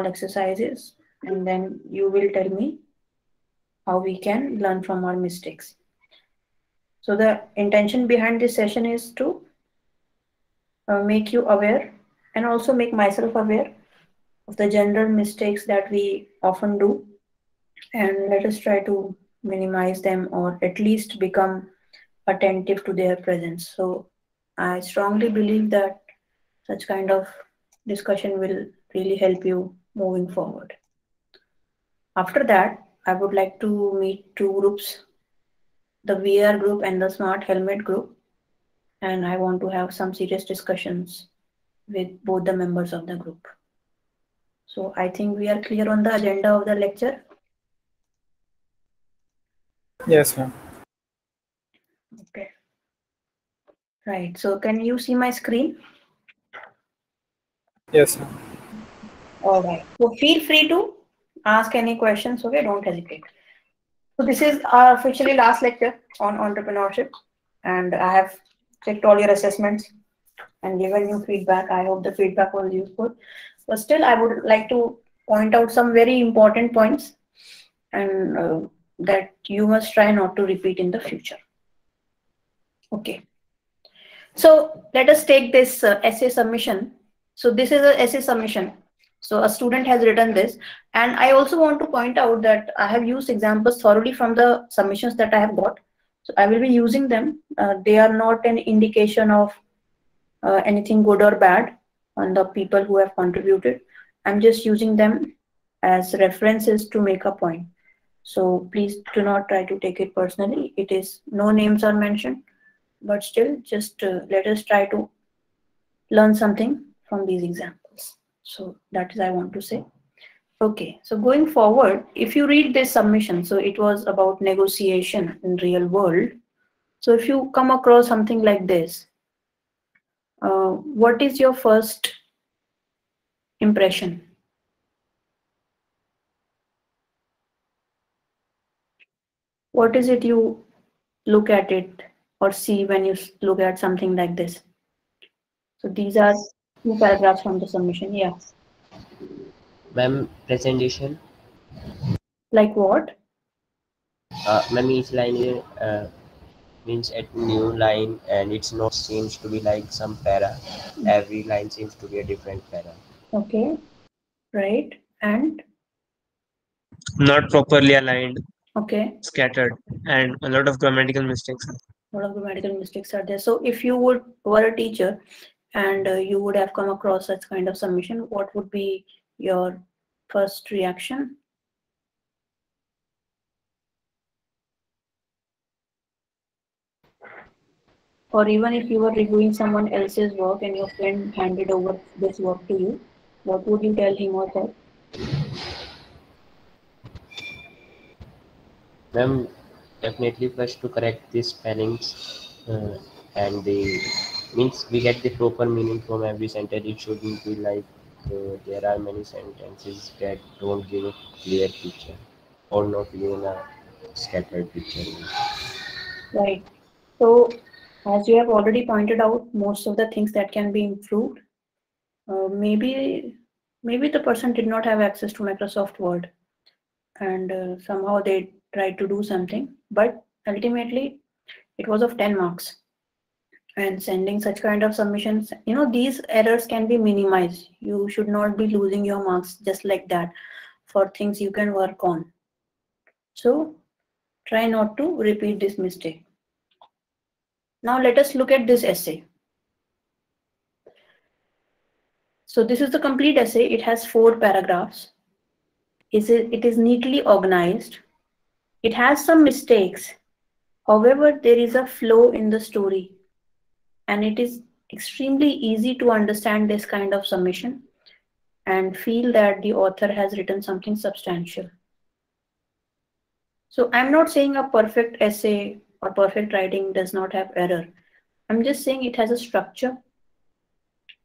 exercises and then you will tell me how we can learn from our mistakes. So the intention behind this session is to uh, make you aware and also make myself aware of the general mistakes that we often do and let us try to minimize them or at least become attentive to their presence. So I strongly believe that such kind of discussion will really help you moving forward. After that, I would like to meet two groups, the VR group and the smart helmet group. And I want to have some serious discussions with both the members of the group. So I think we are clear on the agenda of the lecture. Yes, ma'am. Okay. Right. So can you see my screen? Yes, ma'am. All right. So feel free to ask any questions. Okay, don't hesitate. So this is our officially last lecture on entrepreneurship, and I have checked all your assessments and given you feedback. I hope the feedback was useful. But still, I would like to point out some very important points and uh, that you must try not to repeat in the future. Okay. So let us take this uh, essay submission. So this is an essay submission. So a student has written this. And I also want to point out that I have used examples thoroughly from the submissions that I have got. So I will be using them. Uh, they are not an indication of uh, anything good or bad on the people who have contributed. I'm just using them as references to make a point. So please do not try to take it personally. It is no names are mentioned, but still just uh, let us try to learn something from these examples. So that is I want to say. Okay, so going forward, if you read this submission, so it was about negotiation in real world. So if you come across something like this, uh, what is your first impression? What is it you look at it or see when you look at something like this? So these are two paragraphs from the submission. Yeah. Ma'am, presentation. Like what? Uh, ma'am, each line is, uh, means a new line and it's not seems to be like some para. Every line seems to be a different para. Okay. Right. And Not properly aligned, okay. scattered, and a lot of grammatical mistakes. A lot of grammatical mistakes are there. So if you would were a teacher and uh, you would have come across such kind of submission, what would be your first reaction? Or even if you were reviewing someone else's work and your friend handed over this work to you, what would you tell him or her? Ma'am, definitely first to correct the spellings uh, and the means we get the proper meaning from every sentence. It shouldn't be like uh, there are many sentences that don't give a clear picture or not even a scattered picture. Right. So, as you have already pointed out, most of the things that can be improved, uh, maybe maybe the person did not have access to Microsoft Word, and uh, somehow they tried to do something, but ultimately it was of 10 marks. And sending such kind of submissions, you know, these errors can be minimized. You should not be losing your marks just like that for things you can work on. So try not to repeat this mistake. Now let us look at this essay. So this is the complete essay. It has four paragraphs. It is neatly organized. It has some mistakes. However, there is a flow in the story and it is extremely easy to understand this kind of submission and feel that the author has written something substantial. So I'm not saying a perfect essay or perfect writing does not have error. I'm just saying it has a structure.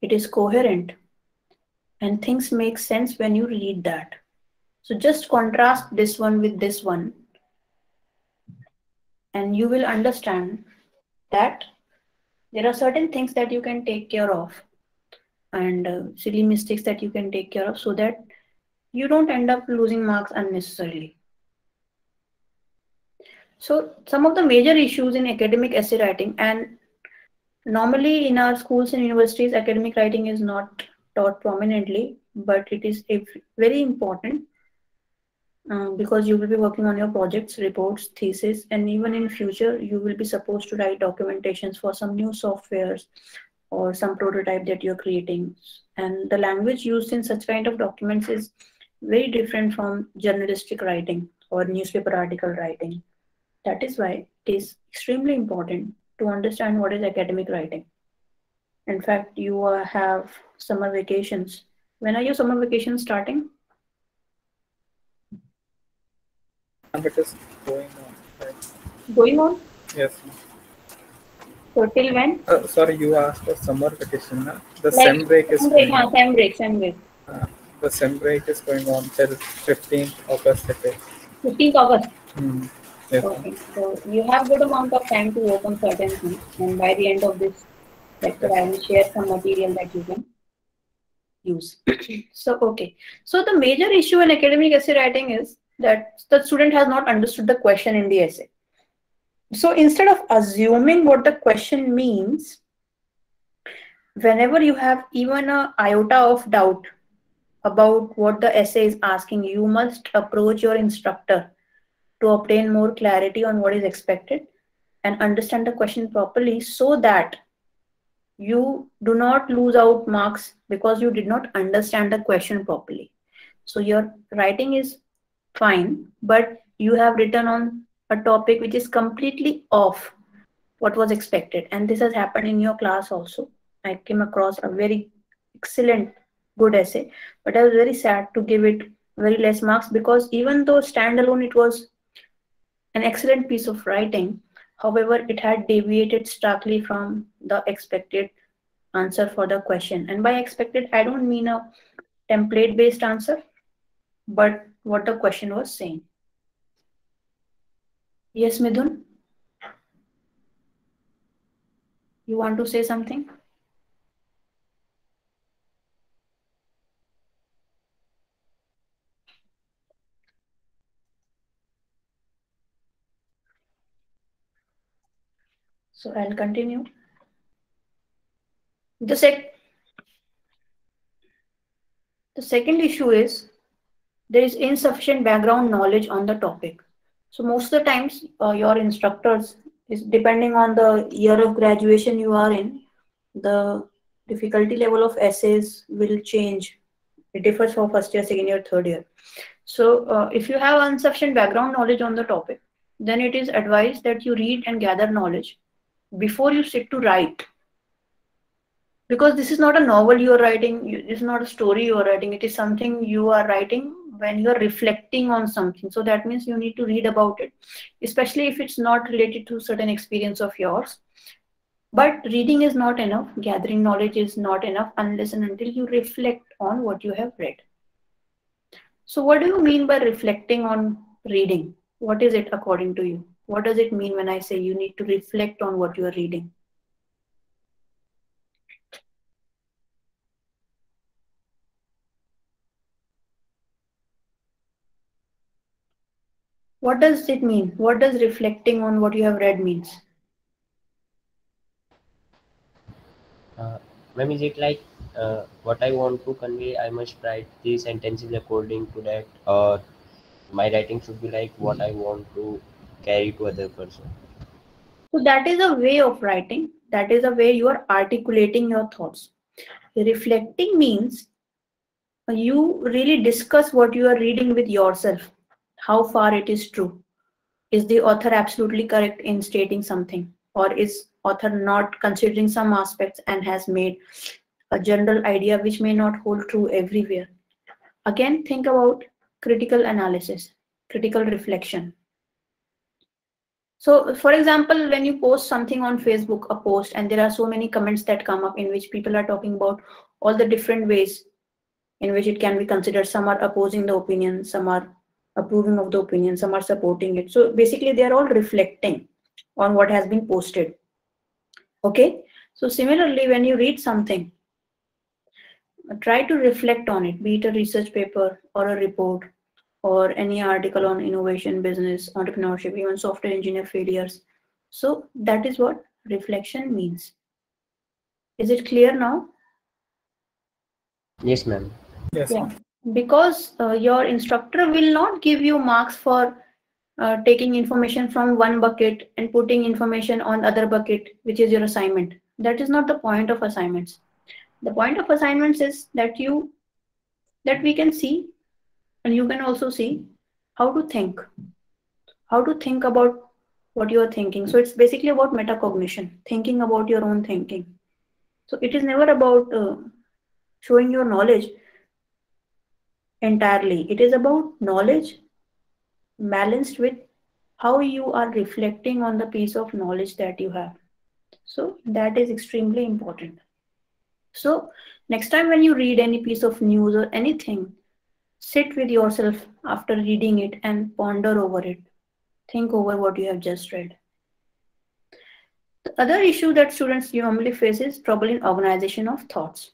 It is coherent and things make sense when you read that. So just contrast this one with this one and you will understand that there are certain things that you can take care of and uh, silly mistakes that you can take care of so that you don't end up losing marks unnecessarily. So some of the major issues in academic essay writing and normally in our schools and universities, academic writing is not taught prominently, but it is very important uh, because you will be working on your projects, reports, thesis, and even in future, you will be supposed to write documentations for some new softwares or some prototype that you're creating. And the language used in such kind of documents is very different from journalistic writing or newspaper article writing. That is why it is extremely important to understand what is academic writing. In fact, you uh, have summer vacations. When are your summer vacations starting? It is going on. Right? Going on? Yes. So till when? Uh, sorry, you asked for summer vacation. Na? The Like, sem break is Sem break, going on. sem break, sem break. Uh, the sem break is going on till 15th August. it is. 15th August. Hmm. Yes. Okay, so you have good amount of time to open certain things, and by the end of this lecture, I will share some material that you can use. so, okay. So the major issue in academic essay writing is that the student has not understood the question in the essay. So instead of assuming what the question means, whenever you have even a iota of doubt about what the essay is asking, you must approach your instructor to obtain more clarity on what is expected and understand the question properly so that you do not lose out marks because you did not understand the question properly. So your writing is fine, but you have written on a topic which is completely off what was expected. And this has happened in your class also. I came across a very excellent, good essay, but I was very sad to give it very less marks because even though standalone it was an excellent piece of writing, however, it had deviated starkly from the expected answer for the question. And by expected, I don't mean a template based answer, but what the question was saying. Yes, Midun? You want to say something? So I'll continue. The sec the second issue is there is insufficient background knowledge on the topic. So most of the times uh, your instructors is depending on the year of graduation you are in, the difficulty level of essays will change. It differs for first year, second year, third year. So uh, if you have insufficient background knowledge on the topic, then it is advised that you read and gather knowledge before you sit to write because this is not a novel you are writing this is not a story you are writing it is something you are writing when you are reflecting on something. So that means you need to read about it especially if it's not related to certain experience of yours. But reading is not enough. Gathering knowledge is not enough unless and until you reflect on what you have read. So what do you mean by reflecting on reading? What is it according to you? What does it mean when I say you need to reflect on what you are reading? What does it mean? What does reflecting on what you have read means? Uh, ma'am, is it like uh, what I want to convey? I must write the sentences according to that, or my writing should be like what I want to carry to other person. So that is a way of writing. That is a way you are articulating your thoughts. Reflecting means you really discuss what you are reading with yourself, how far it is true. Is the author absolutely correct in stating something? Or is author not considering some aspects and has made a general idea which may not hold true everywhere? Again, think about critical analysis, critical reflection. So, for example, when you post something on Facebook, a post, and there are so many comments that come up in which people are talking about all the different ways in which it can be considered. Some are opposing the opinion, some are approving of the opinion, some are supporting it. So, basically, they are all reflecting on what has been posted. Okay. So, similarly, when you read something, try to reflect on it, be it a research paper or a report or any article on innovation, business, entrepreneurship, even software engineer failures. So that is what reflection means. Is it clear now? Yes, ma'am. Yes. Yeah. Because uh, your instructor will not give you marks for uh, taking information from one bucket and putting information on other bucket, which is your assignment. That is not the point of assignments. The point of assignments is that you that we can see and you can also see how to think, how to think about what you are thinking. So it's basically about metacognition, thinking about your own thinking. So it is never about uh, showing your knowledge entirely. It is about knowledge balanced with how you are reflecting on the piece of knowledge that you have. So that is extremely important. So next time when you read any piece of news or anything, sit with yourself after reading it and ponder over it. Think over what you have just read. The other issue that students normally face is trouble in organization of thoughts.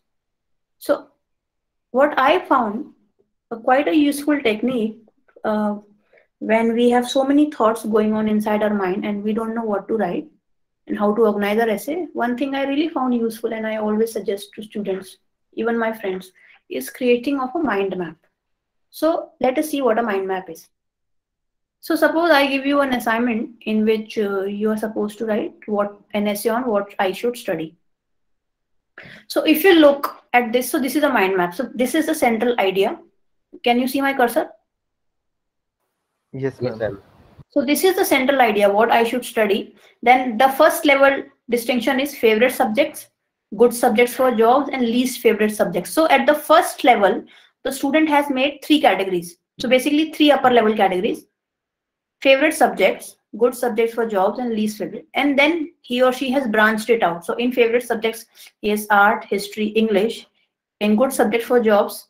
So what I found uh, quite a useful technique uh, when we have so many thoughts going on inside our mind and we don't know what to write and how to organize our essay, one thing I really found useful and I always suggest to students, even my friends, is creating of a mind map. So let us see what a mind map is. So suppose I give you an assignment in which uh, you are supposed to write what an essay on what I should study. So if you look at this, so this is a mind map. So this is the central idea. Can you see my cursor? Yes, Yes, ma'am. ma'am. So this is the central idea, what I should study. Then the first level distinction is favorite subjects, good subjects for jobs and least favorite subjects. So at the first level, the student has made three categories. So basically three upper level categories. Favorite subjects, good subjects for jobs and least favorite. And then he or she has branched it out. So in favorite subjects, he has art, history, English. In good subject for jobs,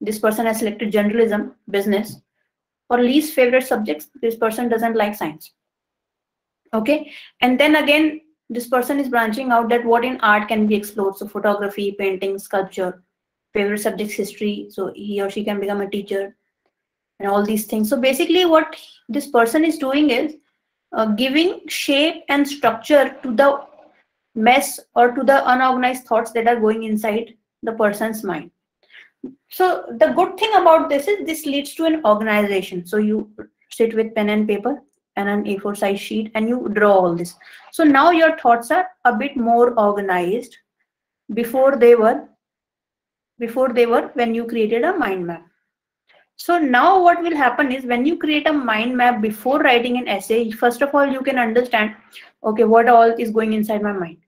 this person has selected journalism, business, or least favorite subjects this person doesn't like science. Okay? And then again this person is branching out that what in art can be explored. So photography painting sculpture favorite subjects history. So he or she can become a teacher and all these things. So basically what this person is doing is uh, giving shape and structure to the mess or to the unorganized thoughts that are going inside the person's mind so the good thing about this is this leads to an organization. So you sit with pen and paper and an A4 size sheet and you draw all this. So now your thoughts are a bit more organized before they were before they were when you created a mind map. So now what will happen is when you create a mind map before writing an essay, first of all, you can understand, okay, what all is going inside my mind.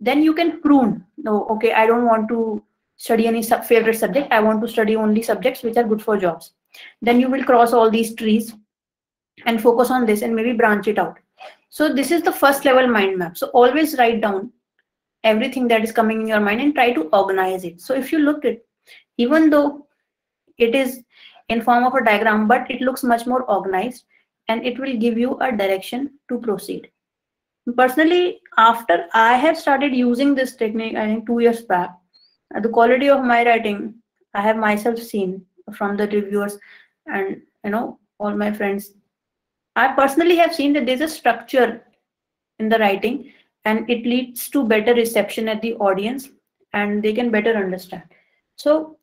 Then you can prune, no, okay, I don't want to study any sub favorite subject. I want to study only subjects which are good for jobs. Then you will cross all these trees and focus on this and maybe branch it out. So this is the first level mind map. So always write down everything that is coming in your mind and try to organize it. So if you look at, even though it is in form of a diagram, but it looks much more organized and it will give you a direction to proceed. Personally, after I have started using this technique, I think two years back, Uh, the quality of my writing i have myself seen from the reviewers and you know all my friends. I personally have seen that there's a structure in the writing and it leads to better reception at the audience and they can better understand. So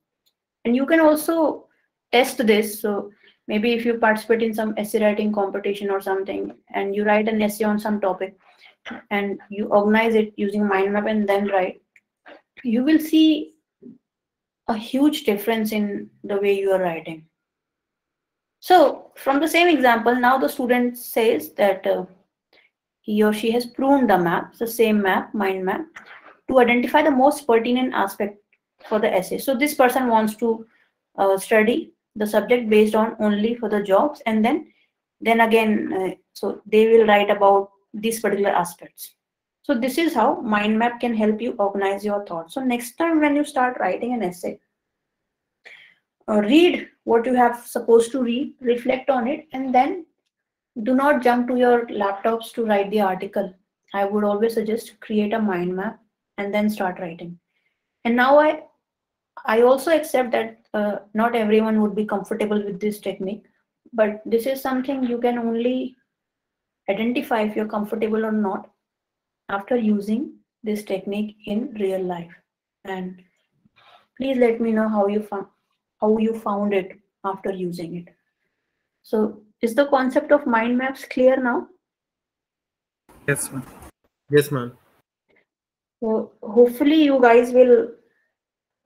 and you can also test this. So maybe if you participate in some essay writing competition or something and you write an essay on some topic and you organize it using mind map and then write you will see a huge difference in the way you are writing. So from the same example, now the student says that uh, he or she has pruned the map, the same map, mind map, to identify the most pertinent aspect for the essay. So this person wants to uh, study the subject based on only for the jobs and then then again uh, so they will write about these particular aspects so this is how mind map can help you organize your thoughts. So next time when you start writing an essay, uh, read what you have supposed to read, reflect on it, and then do not jump to your laptops to write the article. I would always suggest create a mind map and then start writing. And now I I also accept that uh, not everyone would be comfortable with this technique, but this is something you can only identify if you're comfortable or not after using this technique in real life. And please let me know how you found how you found it after using it. So is the concept of mind maps clear now? Yes, ma'am. Yes, ma'am. So hopefully you guys will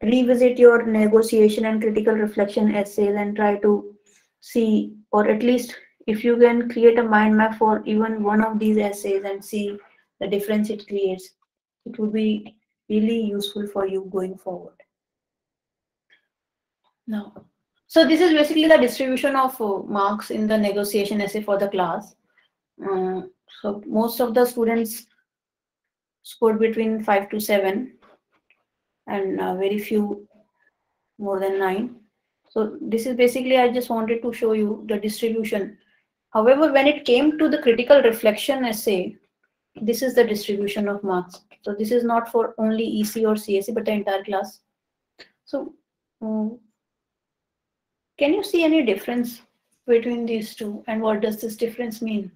revisit your negotiation and critical reflection essays and try to see, or at least if you can create a mind map for even one of these essays and see the difference it creates, it would be really useful for you going forward. Now, so this is basically the distribution of uh, marks in the negotiation essay for the class. Uh, so most of the students scored between 5 to 7 and uh, very few more than 9 so this is basically i just wanted to show you the distribution however when it came to the critical reflection essay this is the distribution of marks so this is not for only ec or csc but the entire class so um, can you see any difference between these two and what does this difference mean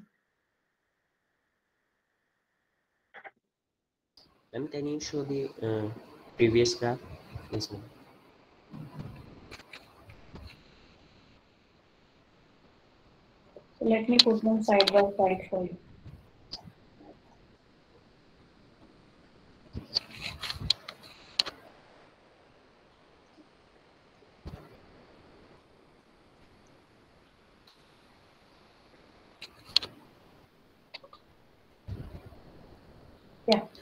Ma'am, can you show the uh, previous graph? Yes, ma'am. So let me put them side by side for you.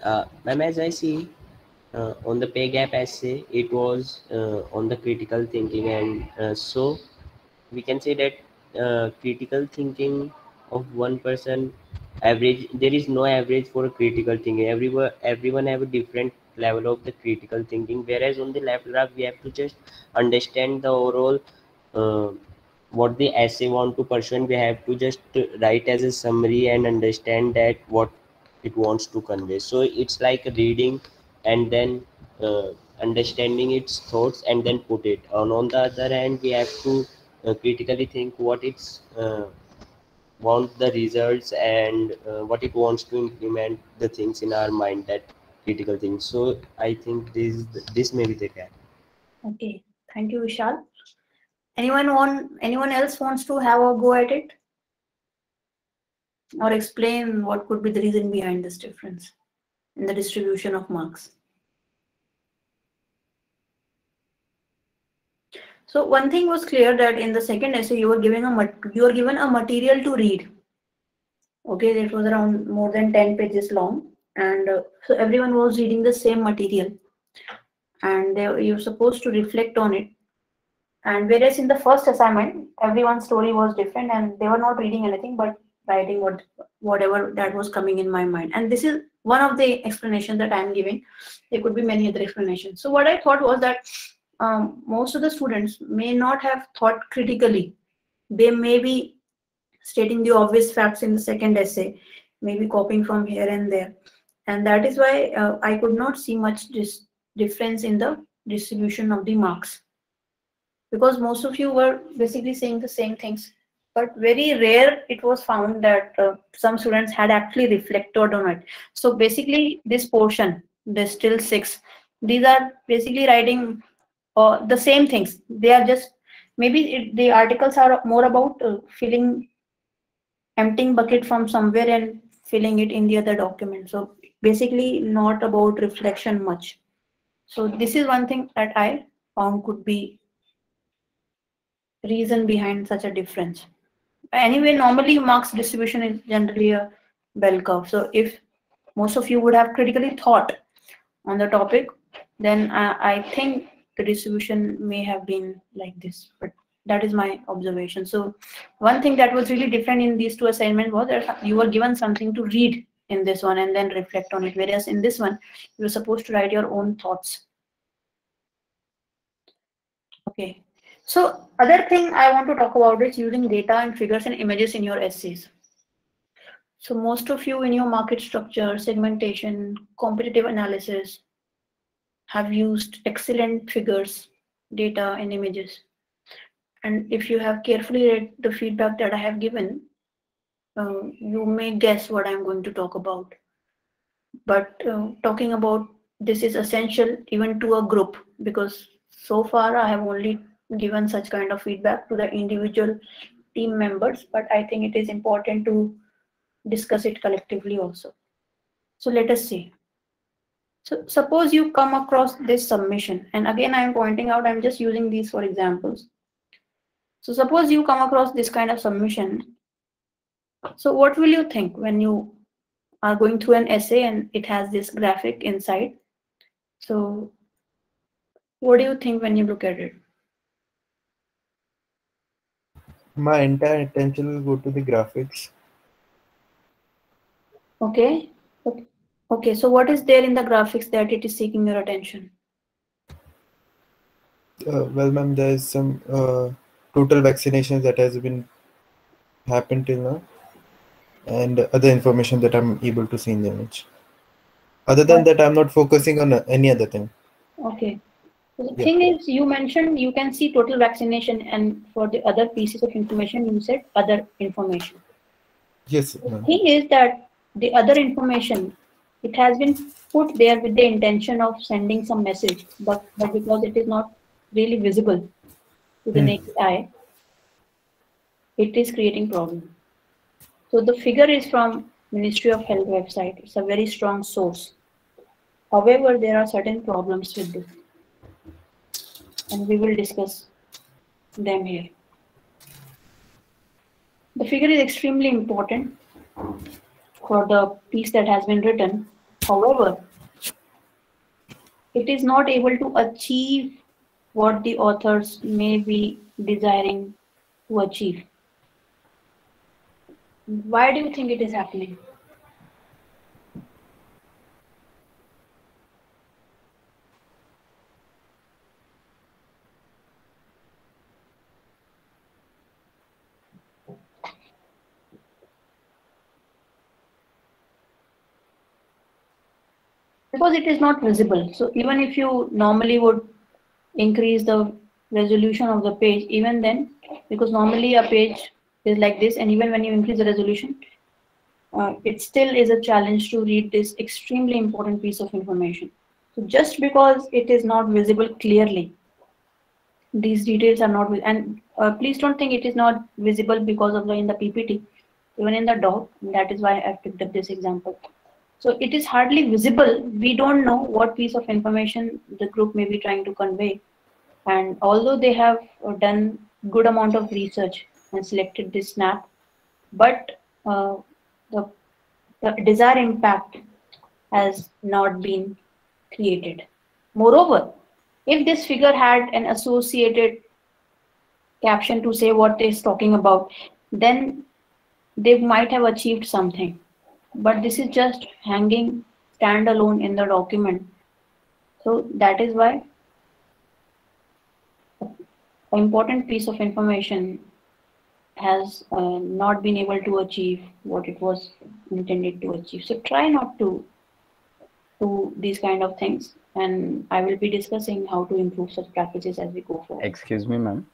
Uh, ma'am, as I see uh, on the pay gap essay, it was uh, on the critical thinking, and uh, so we can say that uh, critical thinking of one person average there is no average for critical thinking. Everyone everyone have a different level of the critical thinking whereas on the left graph we have to just understand the overall uh, what the essay want to pursue and we have to just write as a summary and understand that what it wants to convey. So it's like reading and then uh, understanding its thoughts and then put it. And on the other hand we have to uh, critically think what it's uh, want the results and uh, what it wants to implement the things in our mind that critical things so i think this this may be the gap. Okay, thank you, Vishal. Anyone want, anyone else wants to have a go at it? Or explain what could be the reason behind this difference in the distribution of marks? So one thing was clear that in the second essay you were giving a you were given a material to read. Okay, it was around more than 10 pages long, and uh, so everyone was reading the same material, and they, you're supposed to reflect on it. And whereas in the first assignment, everyone's story was different, and they were not reading anything but writing what whatever that was coming in my mind. And this is one of the explanations that I'm giving. There could be many other explanations. So what I thought was that um, most of the students may not have thought critically. They may be stating the obvious facts in the second essay, maybe copying from here and there. And that is why uh, I could not see much dis- difference in the distribution of the marks. Because most of you were basically saying the same things. But very rare it was found that uh, some students had actually reflected on it. So basically, this portion, the still six, these are basically writing uh, the same things. They are just maybe it, the articles are more about uh, filling, emptying bucket from somewhere and filling it in the other document. So basically, not about reflection much. So this is one thing that I found could be reason behind such a difference. Anyway, normally marks distribution is generally a bell curve. So if most of you would have critically thought on the topic, then I, I think the distribution may have been like this, but that is my observation. So one thing that was really different in these two assignments was that you were given something to read in this one and then reflect on it. Whereas in this one, you were supposed to write your own thoughts. Okay. So other thing I want to talk about is using data and figures and images in your essays. So most of you in your market structure, segmentation, competitive analysis, have used excellent figures, data, and images. And if you have carefully read the feedback that I have given, uh, you may guess what I'm going to talk about. But uh, talking about this is essential even to a group because so far I have only given such kind of feedback to the individual team members, but I think it is important to discuss it collectively also. So let us see. So suppose you come across this submission, and again I'm pointing out, I'm just using these for examples. So suppose you come across this kind of submission. So what will you think when you are going through an essay and it has this graphic inside? So what do you think when you look at it? My entire attention will go to the graphics. Okay. Okay. Okay. So what is there in the graphics that it is seeking your attention? Uh, well, ma'am, there is some uh, total vaccinations that has been happened till now, and other information that I'm able to see in the image. Other than that, I'm not focusing on any other thing. Okay. The Yeah. thing is, you mentioned you can see total vaccination, and for the other pieces of information, you said other information. Yes, The thing is that the other information, it has been put there with the intention of sending some message, but, but because it is not really visible to the Hmm. naked eye, it is creating problem. So the figure is from Ministry of Health website. It's a very strong source. However, there are certain problems with this. And we will discuss them here. The figure is extremely important for the piece that has been written. However, it is not able to achieve what the authors may be desiring to achieve. Why do you think it is happening? Because it is not visible. So even if you normally would increase the resolution of the page, even then, because normally a page is like this, and even when you increase the resolution, uh, it still is a challenge to read this extremely important piece of information. So just because it is not visible clearly, these details are not, and uh, please don't think it is not visible because of the in the PPT, even in the doc. That is why I picked up this example. So it is hardly visible. We don't know what piece of information the group may be trying to convey. And although they have uh, done good amount of research and selected this snap, but uh, the, the desired impact has not been created. Moreover, if this figure had an associated caption to say what it's talking about, then they might have achieved something but this is just hanging standalone in the document. So that is why an important piece of information has uh, not been able to achieve what it was intended to achieve. So try not to do these kind of things and I will be discussing how to improve such practices as we go forward. Excuse me, ma'am.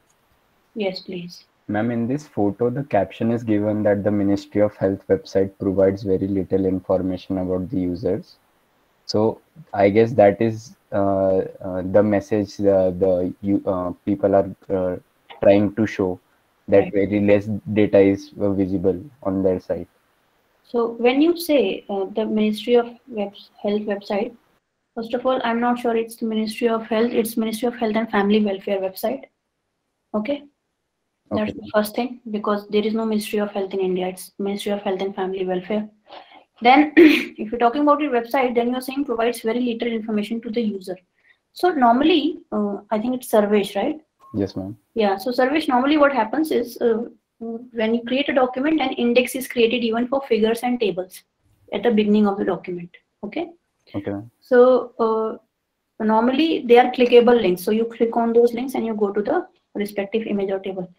Yes, please. Ma'am, in this photo, the caption is given that the Ministry of Health website provides very little information about the users. So I guess that is uh, uh, the message the, the you, uh, people are uh, trying to show that Right. very less data is uh, visible on their site. So when you say uh, the Ministry of Web Health website, first of all, I'm not sure it's the Ministry of Health, it's Ministry of Health and Family Welfare website. Okay, that's Okay. the first thing because there is no Ministry of Health in India, it's Ministry of Health and Family Welfare. Then if you're talking about your website, then you're saying provides very little information to the user. So normally, uh, I think it's Sarvesh, right? Yes, ma'am. Yeah, so Sarvesh, normally what happens is uh, when you create a document, an index is created even for figures and tables at the beginning of the document. Okay. Okay. So uh, normally they are clickable links. So you click on those links and you go to the respective image or table.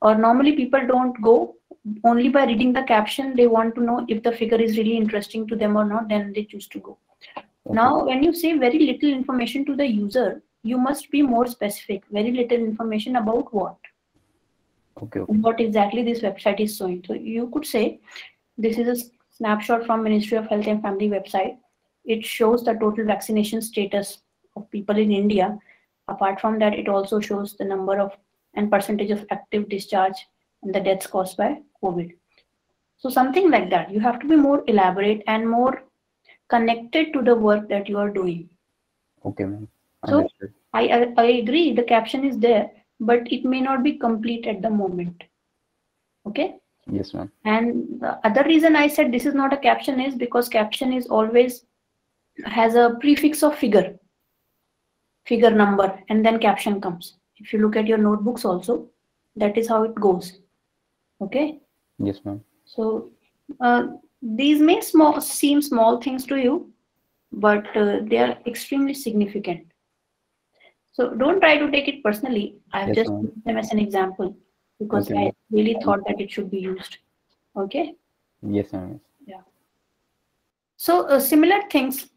Or normally people don't go only by reading the caption. They want to know if the figure is really interesting to them or not. Then they choose to go. Now, when you say very little information to the user, you must be more specific. Very little information about what? Okay. okay. What exactly this website is showing. So you could say, this is a snapshot from Ministry of Health and Family website. It shows the total vaccination status of people in India. Apart from that, it also shows the number of and percentage of active discharge and the deaths caused by COVID. So something like that. You have to be more elaborate and more connected to the work that you are doing. Okay, ma'am. So I, I, I agree the caption is there, but it may not be complete at the moment. Okay. Yes, ma'am. And the other reason I said this is not a caption is because caption is always has a prefix of figure, figure number, and then caption comes. If you look at your notebooks also, that is how it goes. Okay. Yes, ma'am. So uh, these may small seem small things to you, but uh, they are extremely significant. So don't try to take it personally. I've Yes, just used them as an example because Okay, I really thought that it should be used. Okay. Yes, ma'am. Yeah, so uh, similar things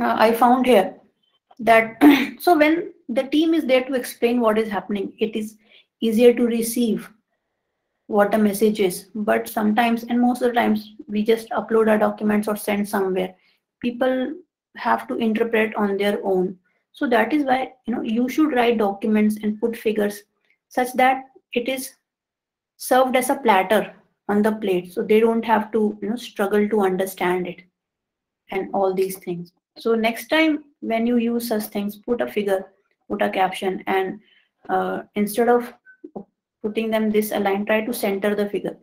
uh, I found here that so when the team is there to explain what is happening, it is easier to receive what the message is. But sometimes, and most of the times, we just upload our documents or send somewhere. People have to interpret on their own. So that is why you know you should write documents and put figures such that it is served as a platter on the plate so they don't have to you know struggle to understand it and all these things so next time when you use such things put a figure put a caption and uh, instead of putting them this align try to center the figure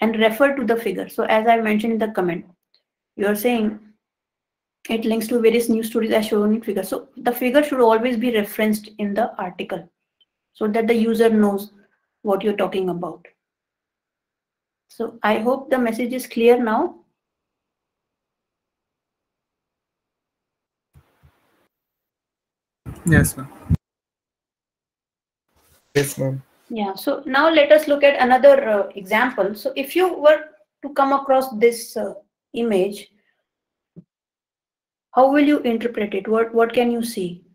and refer to the figure. So as i mentioned in the comment you are saying it links to various news stories as shown in figure. So the figure should always be referenced in the article so that the user knows what you're talking about. So I hope the message is clear now. Yes, ma'am. Yes, ma'am. Yeah, so now let us look at another uh, example. So if you were to come across this uh, image, how will you interpret it? What, what can you see?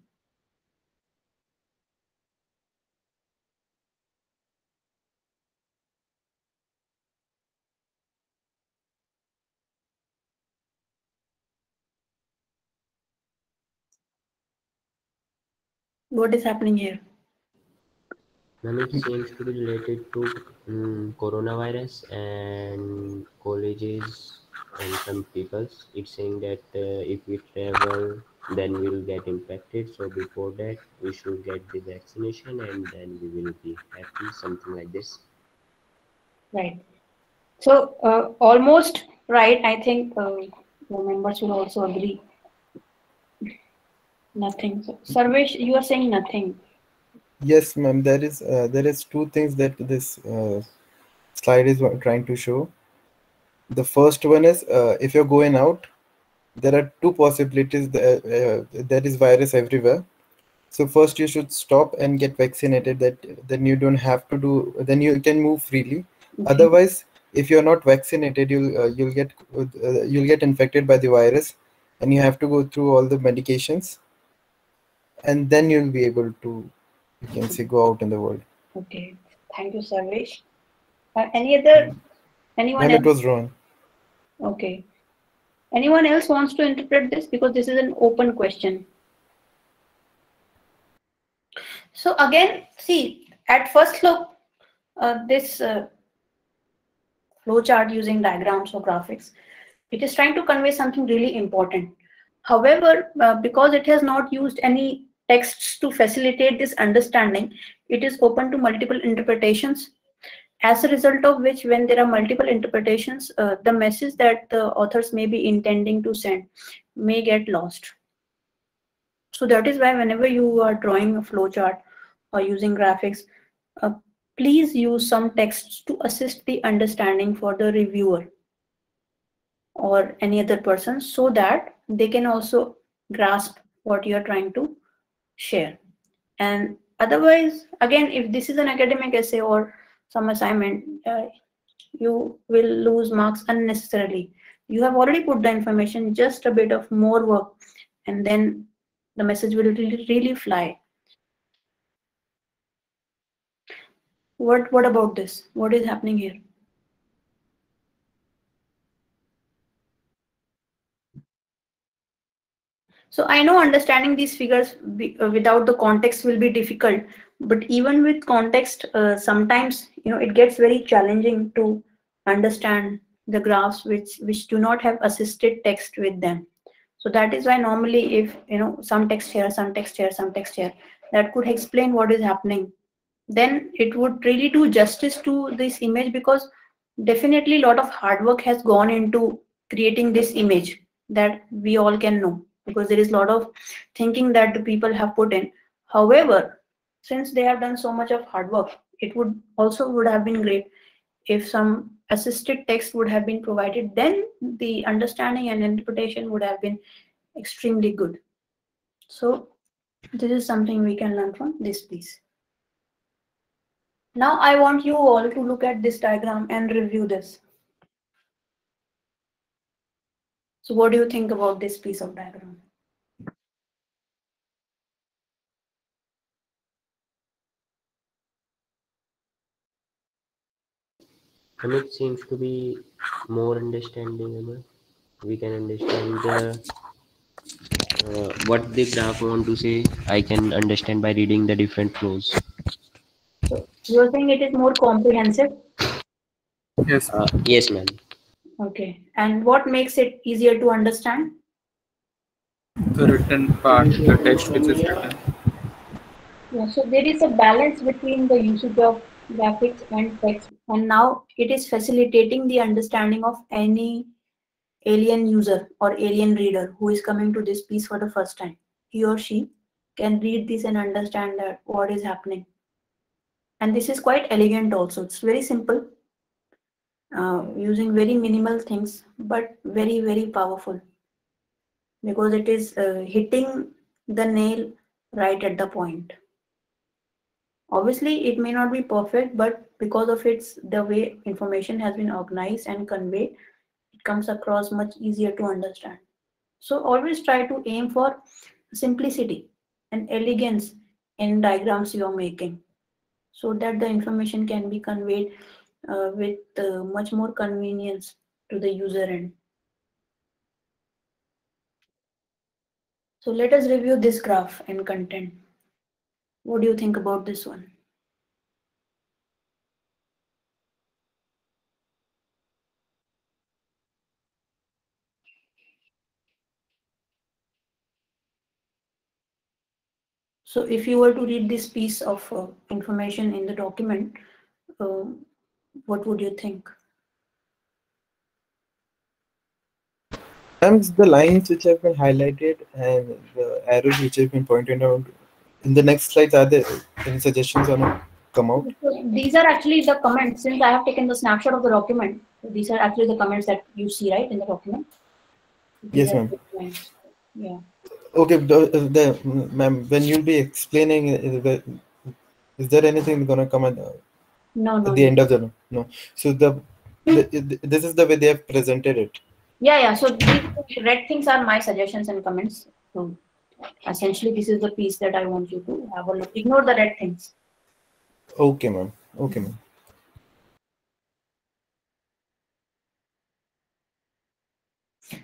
What is happening here? Ma'am, it seems to be related to um, coronavirus and colleges and some peoples. It's saying that uh, if we travel, then we'll get infected. So before that, we should get the vaccination and then we will be happy. Something like this. Right. So uh, almost right. I think uh, the members will also agree. Nothing. So, Sarvesh, you are saying nothing. Yes, ma'am. There is uh, there is two things that this uh, slide is trying to show. The first one is uh, if you're going out, there are two possibilities. That, uh, there is virus everywhere. So first you should stop and get vaccinated. That then you don't have to do. Then you can move freely. Okay. Otherwise, if you're not vaccinated, you'll uh, you'll get uh, you'll get infected by the virus, and you have to go through all the medications, and then you'll be able to you can say go out in the world. Okay. Thank you, Sarvesh. Uh, any other? Anyone And else? it was wrong. Okay. Anyone else wants to interpret this because this is an open question. So again, see, at first look, uh, this uh, flowchart using diagrams or graphics, it is trying to convey something really important. However, uh, because it has not used any texts to facilitate this understanding, it is open to multiple interpretations. As a result of which when there are multiple interpretations uh, the message that the authors may be intending to send may get lost. So that is why whenever you are drawing a flowchart or using graphics uh, please use some texts to assist the understanding for the reviewer or any other person so that they can also grasp what you are trying to share and otherwise again if this is an academic essay or some assignment, uh, you will lose marks unnecessarily. You have already put the information, just a bit of more work, and then the message will really, really fly. What, what about this? What is happening here? So I know understanding these figures be, uh, without the context will be difficult, but even with context, uh, sometimes you know it gets very challenging to understand the graphs which which do not have assisted text with them. So that is why normally if you know some text here, some text here, some text here, that could explain what is happening, then it would really do justice to this image because definitely a lot of hard work has gone into creating this image that we all can know because there is a lot of thinking that the people have put in. However, since they have done so much of hard work, it would also would have been great if some assisted text would have been provided, then the understanding and interpretation would have been extremely good. So this is something we can learn from this piece. Now I want you all to look at this diagram and review this. So what do you think about this piece of diagram? And it seems to be more understandable. We can understand the uh, what the graph want to say. I can understand by reading the different flows. So you're saying it is more comprehensive? Yes. Uh, yes, ma'am. Okay. And what makes it easier to understand? The written part, the text which is written. Yeah, so there is a balance between the usage of graphics and text, and now it is facilitating the understanding of any alien user or alien reader who is coming to this piece for the first time. He or she can read this and understand that what is happening. And this is quite elegant also. It's very simple, uh, using very minimal things, but very, very powerful. Because it is uh, hitting the nail right at the point. Obviously it may not be perfect but because of its the way information has been organized and conveyed it comes across much easier to understand. So always try to aim for simplicity and elegance in diagrams you are making so that the information can be conveyed uh, with uh, much more convenience to the user end so let us review this graph and content what do you think about this one? So if you were to read this piece of uh, information in the document, uh, what would you think? Sometimes the lines which have been highlighted and the arrows which have been pointed out in the next slides, are there any suggestions on it come out? So these are actually the comments. Since I have taken the snapshot of the document, these are actually the comments that you see, right, in the document? These Yes, ma'am. Yeah. Okay, the, the ma'am, when you'll be explaining, is there anything gonna come at, the- No, no. at the no. end of the no? So the, hmm. the this is the way they have presented it. Yeah, yeah. So these red things are my suggestions and comments. So essentially, this is the piece that I want you to have a look. Ignore the red things. Okay, ma'am. Okay, ma'am.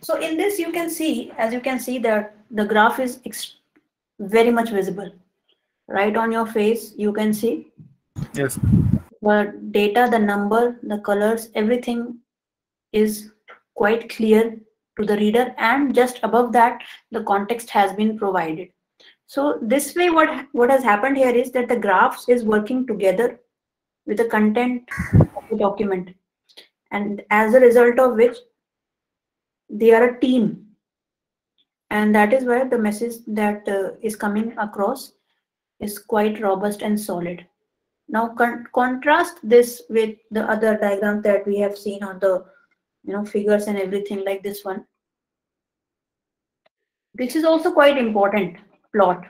So in this, you can see, as you can see that the graph is ex- very much visible. Right on your face, you can see Yes. The data, the number, the colors, everything is quite clear to the reader. And just above that, the context has been provided. So this way, what, what has happened here is that the graphs is working together with the content of the document. And as a result of which, they are a team and that is where the message that uh, is coming across is quite robust and solid now con- contrast this with the other diagrams that we have seen on the you know figures and everything like this one this is also quite important plot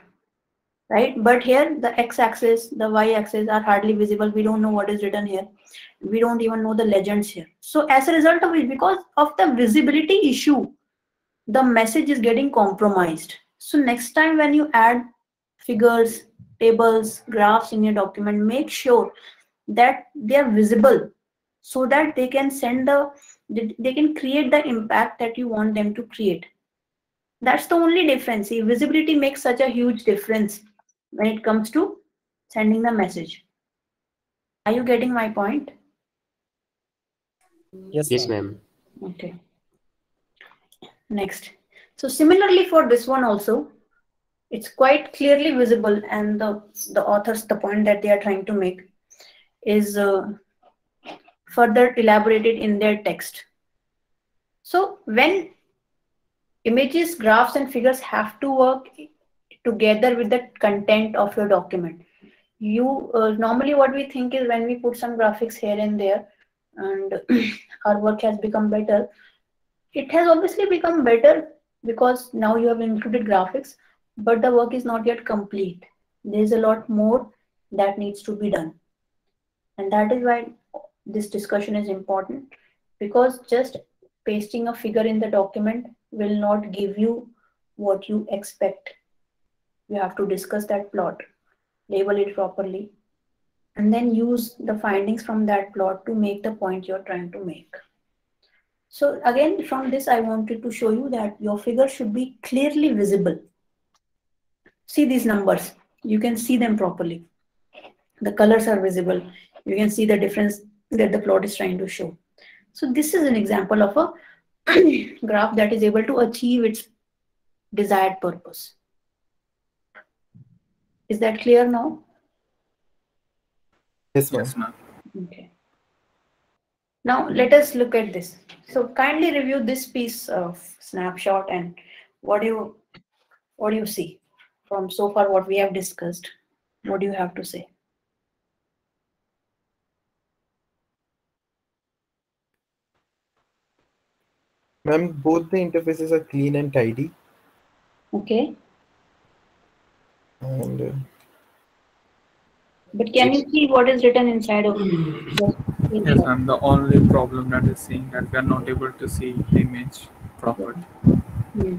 right? But here the x-axis, the y-axis are hardly visible. We don't know what is written here. We don't even know the legends here. So as a result of it, because of the visibility issue, the message is getting compromised. So next time when you add figures, tables, graphs in your document, make sure that they are visible so that they can send the they can create the impact that you want them to create. That's the only difference. See, visibility makes such a huge difference when it comes to sending the message. Are you getting my point? Yes, Yes, ma'am. okay. Next. So similarly for this one also it's quite clearly visible and the the authors the point that they are trying to make is uh, further elaborated in their text. So when images graphs and figures have to work together with the content of your document you uh, normally what we think is when we put some graphics here and there and our work has become better it has obviously become better because now you have included graphics but the work is not yet complete. There is a lot more that needs to be done. And that is why this discussion is important because just pasting a figure in the document will not give you what you expect. You have to discuss that plot label it properly and then use the findings from that plot to make the point you're trying to make. So again, from this, I wanted to show you that your figure should be clearly visible. See these numbers. You can see them properly. The colors are visible. You can see the difference that the plot is trying to show. So this is an example of a graph that is able to achieve its desired purpose. Is that clear now? Yes, ma'am. Yes, ma'am. Okay. Now let us look at this. So kindly review this piece of snapshot and what do you what do you see from so far what we have discussed? What do you have to say? Ma'am, both the interfaces are clean and tidy. Okay. And uh, But can you see what is written inside of the Yes, ma'am. The only problem that is seeing that we are not able to see the image properly. Hmm.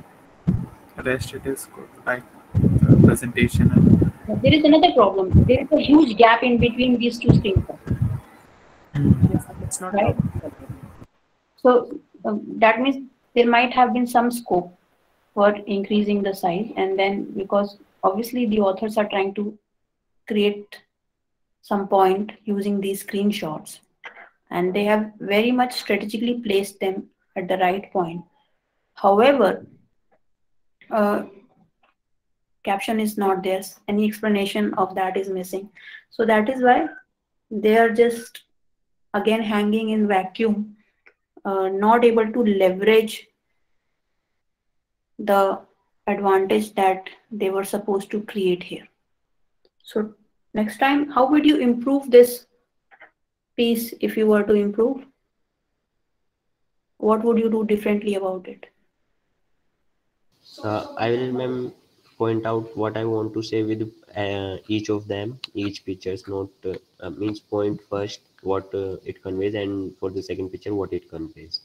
Rest it is good, like the presentation and There is another problem. There is a huge gap in between these two screens. it's not Right. So um, that means there might have been some scope for increasing the size, and then because obviously the authors are trying to create some point using these screenshots, and they have very much strategically placed them at the right point. However, uh, caption is not there. Any explanation of that is missing. So that is why they are just again hanging in vacuum uh, not able to leverage the advantage that they were supposed to create here. So next time, how would you improve this piece if you were to improve? What would you do differently about it? Uh, I will, ma'am, point out what I want to say with uh, each of them, each pictures. Not uh, uh, means point first what uh, it conveys, and for the second picture what it conveys,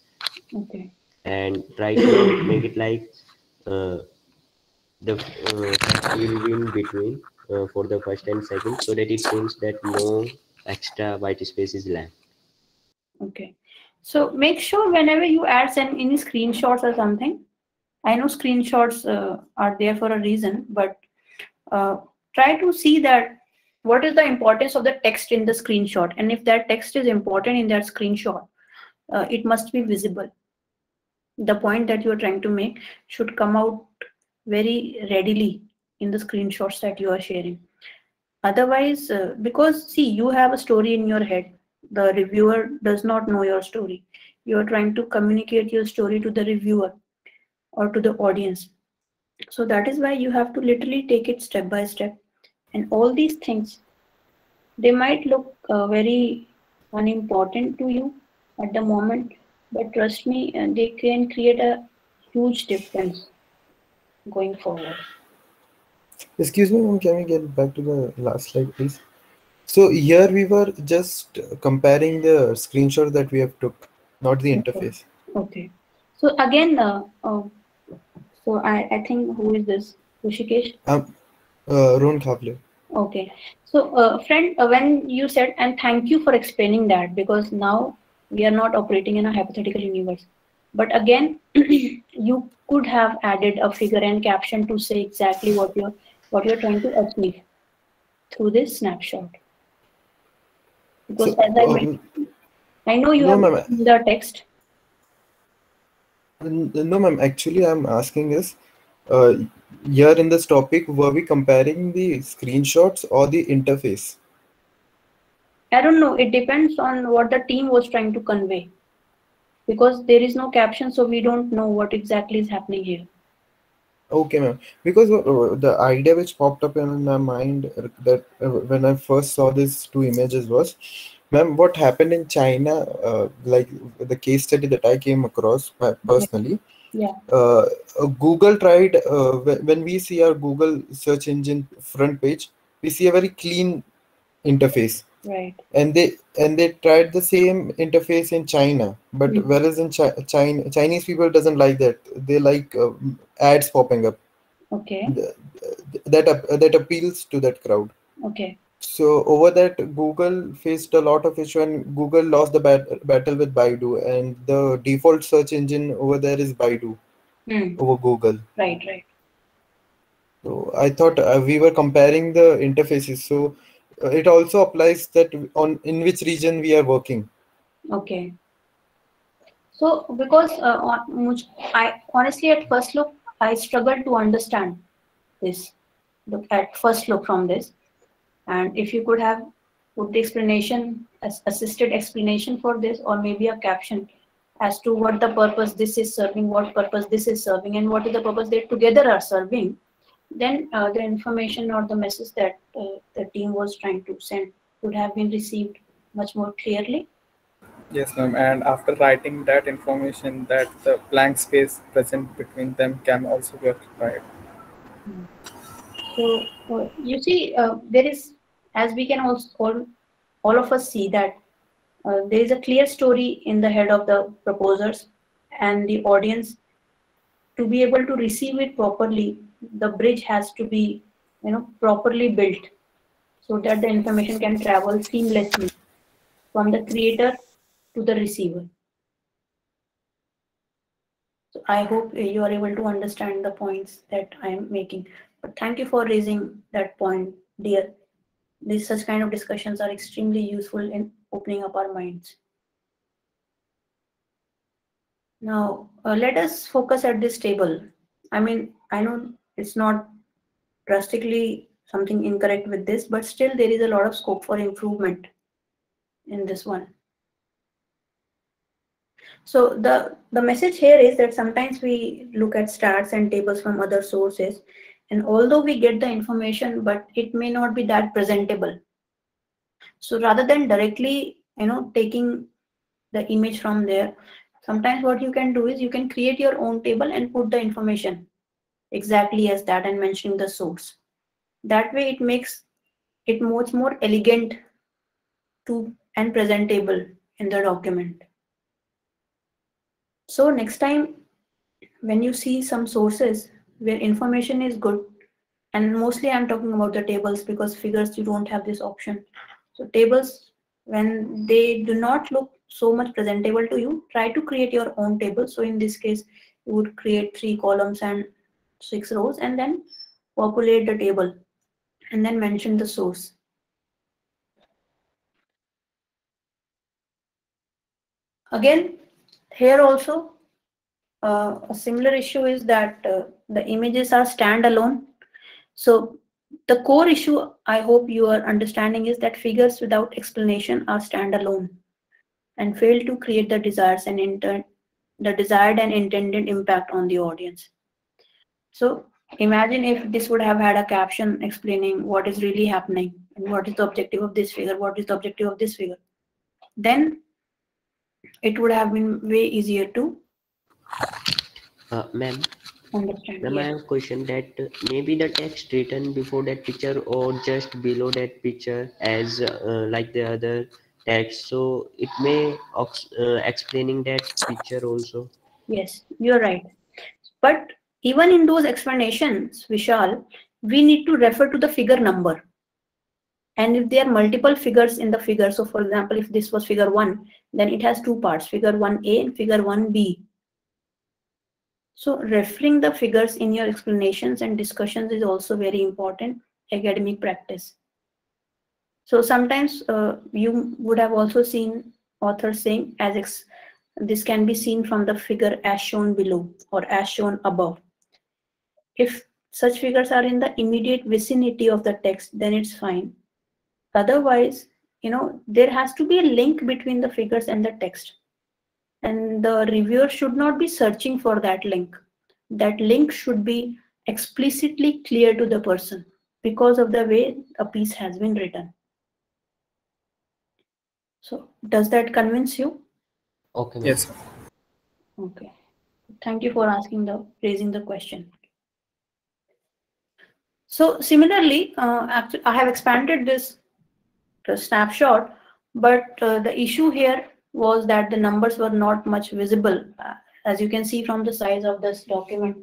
Okay. and try to make it like uh, the uh, in between uh, for the first and second, so that it seems that no extra white space is left. Okay. So make sure whenever you add send any screenshots or something, I know screenshots uh, are there for a reason, but uh, try to see that what is the importance of the text in the screenshot. And if that text is important in that screenshot, uh, it must be visible. The point that you are trying to make should come out very readily in the screenshots that you are sharing. Otherwise, uh, because see, you have a story in your head, the reviewer does not know your story. You are trying to communicate your story to the reviewer or to the audience. So that is why you have to literally take it step by step. And all these things, they might look uh, very unimportant to you at the moment, but trust me, uh, they can create a huge difference going forward. Excuse me, ma'am, can we get back to the last slide, please? So here we were just comparing the screenshot that we have took, not the Okay. interface. Okay. So again, uh, uh, so I, I think who is this? Rishikesh? Um, uh, Ron. Okay. So, uh, friend, uh, when you said, and thank you for explaining that because now we are not operating in a hypothetical universe. But again, you could have added a figure and caption to say exactly what you're what you're trying to achieve through this snapshot. Because So, as I um, mentioned, I know you no, have the text. No, ma'am. Actually, I'm asking is, uh, here in this topic, were we comparing the screenshots or the interface? I don't know. It depends on what the team was trying to convey. Because there is no caption, so we don't know what exactly is happening here. Okay, ma'am. Because uh, uh, the idea which popped up in my mind uh, that uh, when I first saw these two images was, ma'am, what happened in China, uh, like the case study that I came across personally. Yeah. Uh, uh, Google tried uh, when we see our Google search engine front page, we see a very clean interface, Right. and they and they tried the same interface in China, but Mm. whereas in Chi- China, Chinese people doesn't like that. They like uh, ads popping up Okay. th- that ap- that appeals to that crowd Okay. So over that google faced a lot of issue and google lost the bat- battle with baidu and the default search engine over there is baidu Hmm. over google Right. Right. so i thought uh, we were comparing the interfaces so uh, it also applies that on in which region we are working Okay. So because uh, on, I honestly at first look I struggled to understand this. Look at first look from this, and if you could have put the explanation as assisted explanation for this, or maybe a caption as to what the purpose this is serving, what purpose this is serving, and what is the purpose they together are serving, then uh, the information or the message that uh, the team was trying to send would have been received much more clearly. Yes, ma'am. And after writing that information, that the blank space present between them can also be occupied. So uh, you see, uh, there is, as we can also all, all of us see that uh, there is a clear story in the head of the proposers and the audience. To be able to receive it properly, the bridge has to be, you know, properly built, so that the information can travel seamlessly from the creator to the receiver. So I hope you are able to understand the points that I am making. But thank you for raising that point, dear. These such kind of discussions are extremely useful in opening up our minds. Now, uh, let us focus at this table. I mean, I know it's not drastically something incorrect with this, but still there is a lot of scope for improvement in this one. So the, the message here is that sometimes we look at stats and tables from other sources, and although we get the information, but it may not be that presentable. So rather than directly, you know, taking the image from there, sometimes what you can do is you can create your own table and put the information exactly as that and mentioning the source. That way it makes it much more elegant to and presentable in the document. So next time when you see some sources where information is good, and mostly I'm talking about the tables because figures you don't have this option. So tables, when they do not look so much presentable to you, try to create your own table. So in this case, you would create three columns and six rows and then populate the table and then mention the source. Again, here also, uh, a similar issue is that uh, the images are standalone. So the core issue I hope you are understanding is that figures without explanation are standalone and fail to create the desires and intent, the desired and intended impact on the audience. So imagine if this would have had a caption explaining what is really happening and what is the objective of this figure, what is the objective of this figure. Then it would have been way easier to Uh, ma'am, understand. Ma'am, I have a question that uh, maybe the text written before that picture or just below that picture as uh, like the other text. So it may ox- uh, explaining that picture also. Yes, you're right. But even in those explanations, Vishal, we need to refer to the figure number. And if there are multiple figures in the figure, so for example, if this was figure 1, then it has two parts, figure 1a and figure 1b. So referring the figures in your explanations and discussions is also very important academic practice. So sometimes uh, you would have also seen authors saying as this can be seen from the figure as shown below or as shown above. If such figures are in the immediate vicinity of the text, then it's fine. Otherwise, you know, there has to be a link between the figures and the text. And the reviewer should not be searching for that link. That link should be explicitly clear to the person because of the way a piece has been written. So, does that convince you? Okay. Yes. Okay. Thank you for asking the raising the question. So similarly, uh, actually, I have expanded this snapshot, but uh, the issue here was that the numbers were not much visible. Uh, as you can see from the size of this document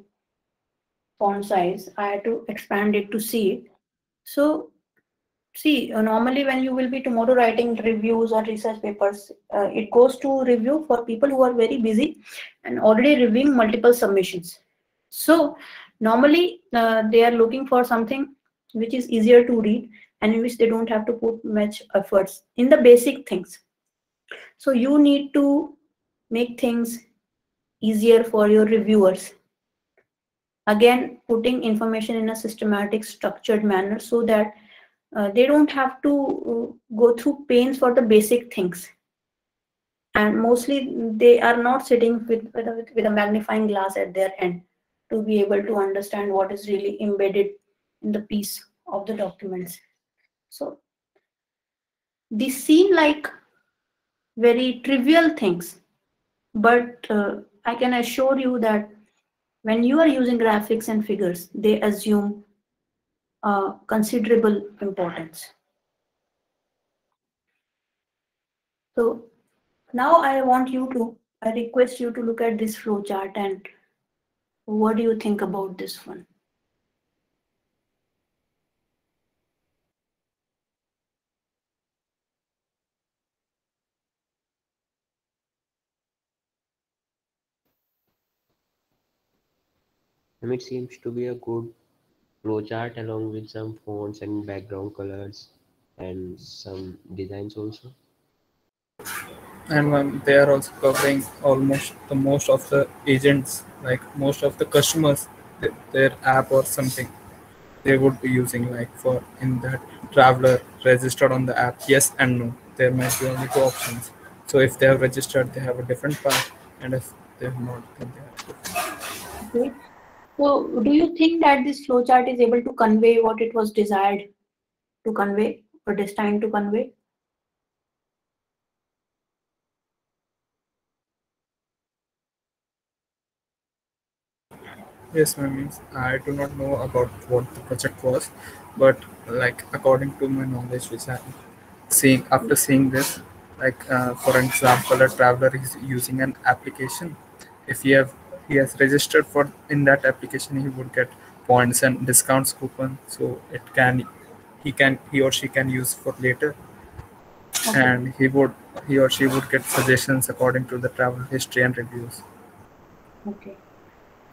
font size, I had to expand it to see it. So see, uh, normally when you will be tomorrow writing reviews or research papers, uh, it goes to review for people who are very busy and already reviewing multiple submissions. So normally uh, they are looking for something which is easier to read and in which they don't have to put much efforts in the basic things. So you need to make things easier for your reviewers. Again, putting information in a systematic, structured manner so that uh, they don't have to uh, go through pains for the basic things and mostly they are not sitting with, with, a, with a magnifying glass at their end to be able to understand what is really embedded in the piece of the documents so these seem like very trivial things but uh, i can assure you that when you are using graphics and figures they assume uh, considerable importance so now I want you to, I request you to look at this flow chart and what do you think about this one? It seems to be a good flowchart along with some fonts and background colors and some designs also. and um, they are also covering almost the most of the agents like most of the customers th- their app or something they would be using like for in that traveler registered on the app yes and no there might be only two options so if they have registered they have a different path and if they have not then they have to Okay. So do you think that this flowchart is able to convey what it was desired to convey or destined to convey? Yes, ma'am. I do not know about what the project was, but like according to my knowledge, which I'm seeing after seeing this, like uh, for example, a traveler is using an application. If you have he has registered for in that application, he would get points and discounts coupon. So it can he can he or she can use for later, and he would he or she would get suggestions according to the travel history and reviews. Okay.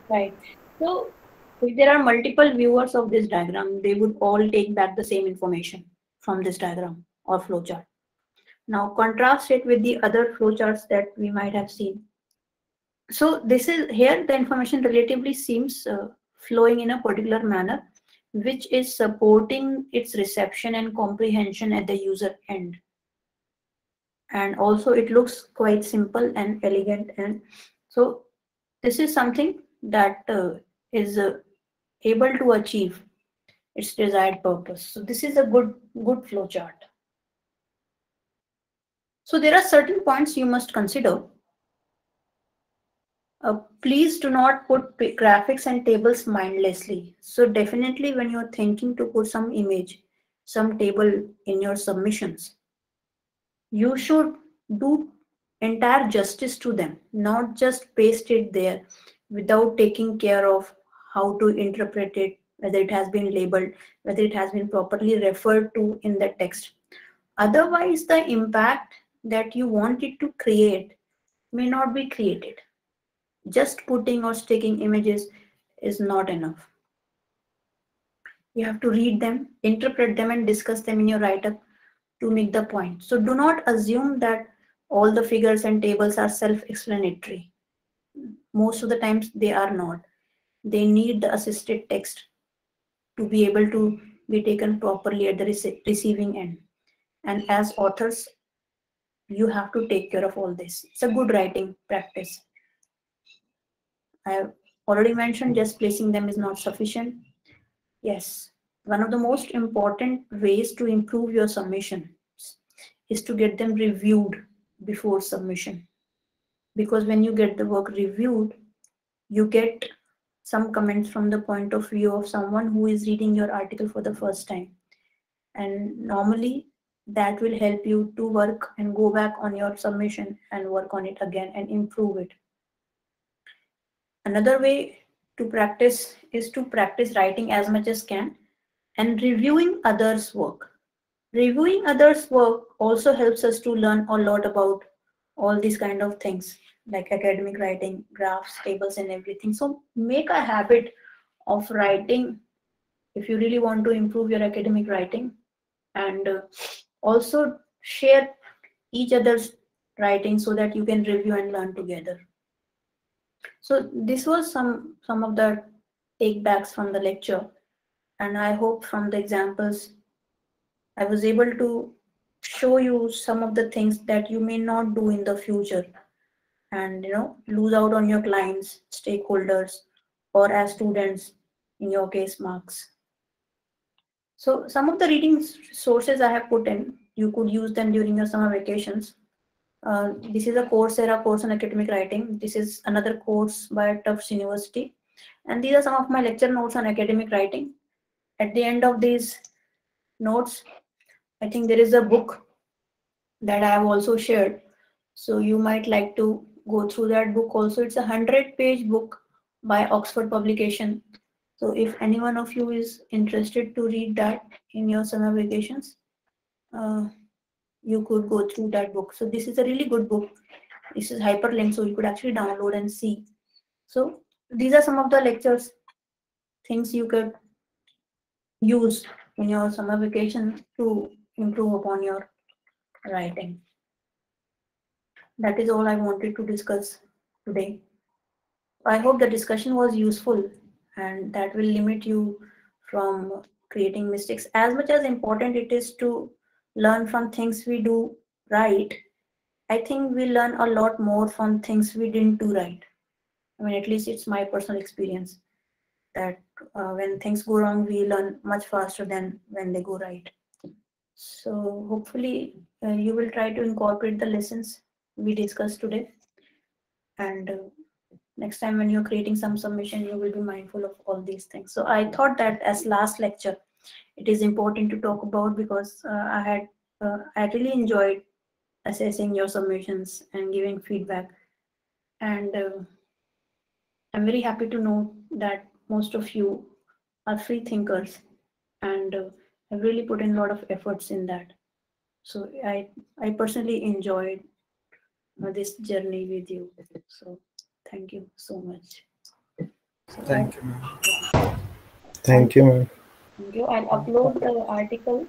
Right. So if there are multiple viewers of this diagram, they would all take back the same information from this diagram or flowchart. Now contrast it with the other flowcharts that we might have seen. So this is here the information relatively seems uh, flowing in a particular manner, which is supporting its reception and comprehension at the user end. And also it looks quite simple and elegant. And so this is something that uh, is uh, able to achieve its desired purpose. So this is a good good flow chart. So there are certain points you must consider. Uh, please do not put graphics and tables mindlessly. So definitely when you're thinking to put some image, some table in your submissions, you should do entire justice to them, not just paste it there without taking care of how to interpret it, whether it has been labeled, whether it has been properly referred to in the text. Otherwise, the impact that you want it to create may not be created. Just putting or sticking images is not enough. You have to read them, interpret them, and discuss them in your write up to make the point. So do not assume that all the figures and tables are self explanatory. Most of the times they are not. They need the assisted text to be able to be taken properly at the rece- receiving end. And as authors, you have to take care of all this. It's a good writing practice. I have already mentioned just placing them is not sufficient. Yes, one of the most important ways to improve your submission is to get them reviewed before submission. Because when you get the work reviewed, you get some comments from the point of view of someone who is reading your article for the first time. And normally that will help you to work and go back on your submission and work on it again and improve it. Another way to practice is to practice writing as much as can and reviewing others' work. Reviewing others' work also helps us to learn a lot about all these kind of things like academic writing, graphs, tables, and everything. So make a habit of writing if you really want to improve your academic writing and uh, also share each other's writing so that you can review and learn together. So this was some some of the takebacks from the lecture. And I hope from the examples I was able to show you some of the things that you may not do in the future. And you know lose out on your clients stakeholders or as students in your case marks. So some of the reading sources i have put in you could use them during your summer vacations uh, this is a coursera course on academic writing this is another course by tufts university and these are some of my lecture notes on academic writing at the end of these notes i think there is a book that i have also shared so you might like to go through that book also. It's a hundred page book by Oxford publication. So if any one of you is interested to read that in your summer vacations, uh, you could go through that book. So this is a really good book. This is hyperlinked, so you could actually download and see. So these are some of the lectures, things you could use in your summer vacation to improve upon your writing. That is all I wanted to discuss today. I hope the discussion was useful and that will limit you from creating mistakes. As much as important it is to learn from things we do right, I think we learn a lot more from things we didn't do right. I mean, at least it's my personal experience that uh, when things go wrong, we learn much faster than when they go right. So hopefully uh, you will try to incorporate the lessons we discussed today. And uh, next time when you're creating some submission, you will be mindful of all these things. So I thought that as last lecture, it is important to talk about because uh, I had uh, I really enjoyed assessing your submissions and giving feedback. And uh, I'm very happy to know that most of you are free thinkers and uh, have really put in a lot of efforts in that. So I I personally enjoyed uh, this journey with you. So thank you so much. So Thank you, ma'am. Thank you, ma'am. Thank you. I'll upload the article